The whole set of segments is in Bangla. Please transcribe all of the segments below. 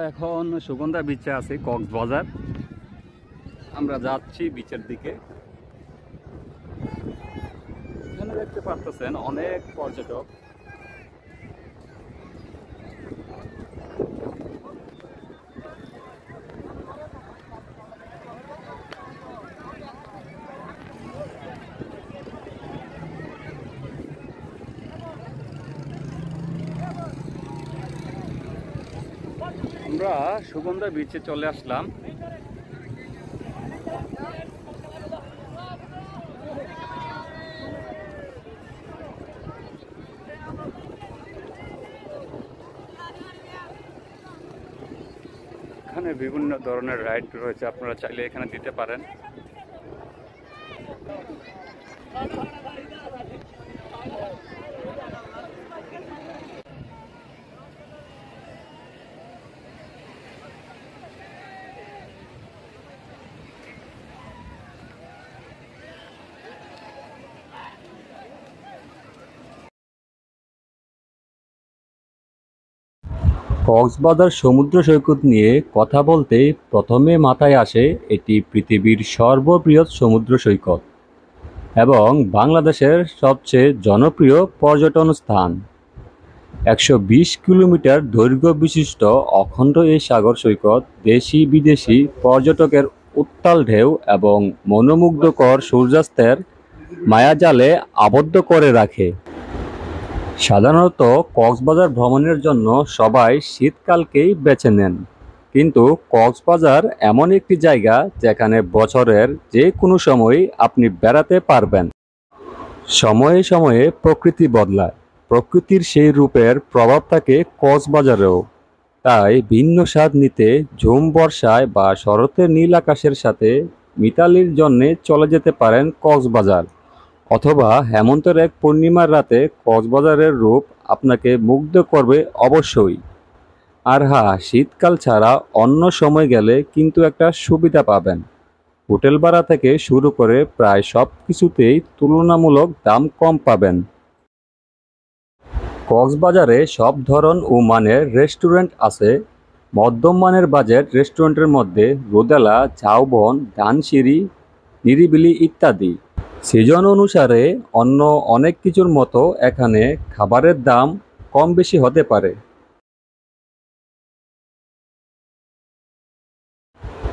এখন সুগন্ধা বিচে আছে কক্সবাজার। আমরা যাচ্ছি বিচের দিকে। এখানে দেখতে পারতেছেন অনেক পর্যটক। আমরা সুগন্ধা বিচে চলে আসলাম। এখানে বিভিন্ন ধরনের রাইড রয়েছে, আপনারা চাইলে এখানে দিতে পারেন। কক্সবাজার সমুদ্র সৈকত নিয়ে কথা বলতে প্রথমে মাথায় আসে এটি পৃথিবীর সর্ববৃহৎ সমুদ্র সৈকত এবং বাংলাদেশের সবচেয়ে জনপ্রিয় পর্যটন স্থান। একশো বিশ কিলোমিটার দৈর্ঘ্য বিশিষ্ট অখণ্ড এই সাগর সৈকত দেশি বিদেশি পর্যটকের উত্তাল ঢেউ এবং মনোমুগ্ধকর সূর্যাস্তের মায়াজালে আবদ্ধ করে রাখে। সাধারণত কক্সবাজার ভ্রমণের জন্য সবাই শীতকালকেই বেছে নেন। কিন্তু কক্সবাজার এমন একটি জায়গা যেখানে বছরের যে কোনো সময় আপনি বেড়াতে পারবেন। সময়ে সময়ে প্রকৃতি বদলায়। প্রকৃতির সেই রূপের প্রভাব থাকে কক্সবাজারেও। তাই ভিন্ন স্বাদ নিতে ঝুম বর্ষায় বা শরতের নীল আকাশের সাথে মিতালির জন্যে চলে যেতে পারেন কক্সবাজার। অথবা হেমন্তের এক পূর্ণিমার রাতে কক্সবাজারের রূপ আপনাকে মুগ্ধ করবে অবশ্যই। আর হ্যাঁ শীতকাল ছাড়া অন্য সময় গেলে কিন্তু একটা সুবিধা পাবেন। হোটেল ভাড়া থেকে শুরু করে প্রায় সব কিছুতেই তুলনামূলক দাম কম পাবেন। কক্সবাজারে সব ধরন ও মানের রেস্টুরেন্ট আছে। মধ্যম মানের বাজেট রেস্টুরেন্টের মধ্যে রোদেলা ঝাউবন ধানসিঁড়ি, নিরিবিলি ইত্যাদি। সিজন অনুসারে অন্য অনেক কিছুর মতো এখানে খাবারের দাম কম বেশি হতে পারে।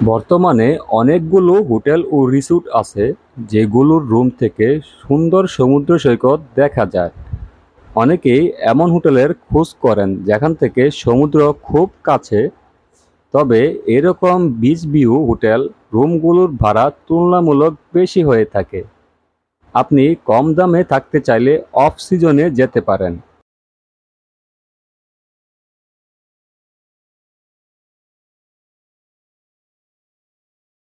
বর্তমানে অনেকগুলো হোটেল ও রিসোর্ট আছে, যেগুলোর রুম থেকে সুন্দর সমুদ্র সৈকত দেখা যায়। অনেকেই এমন হোটেলের খোঁজ করেন, যেখান থেকে সমুদ্র খুব কাছে। তবে এরকম বিচ ভিউ হোটেল রুমগুলোর ভাড়া তুলনামূলক বেশি হয়ে থাকে। আপনি কম দামে থাকতে চাইলে অফ সিজনে যেতে পারেন।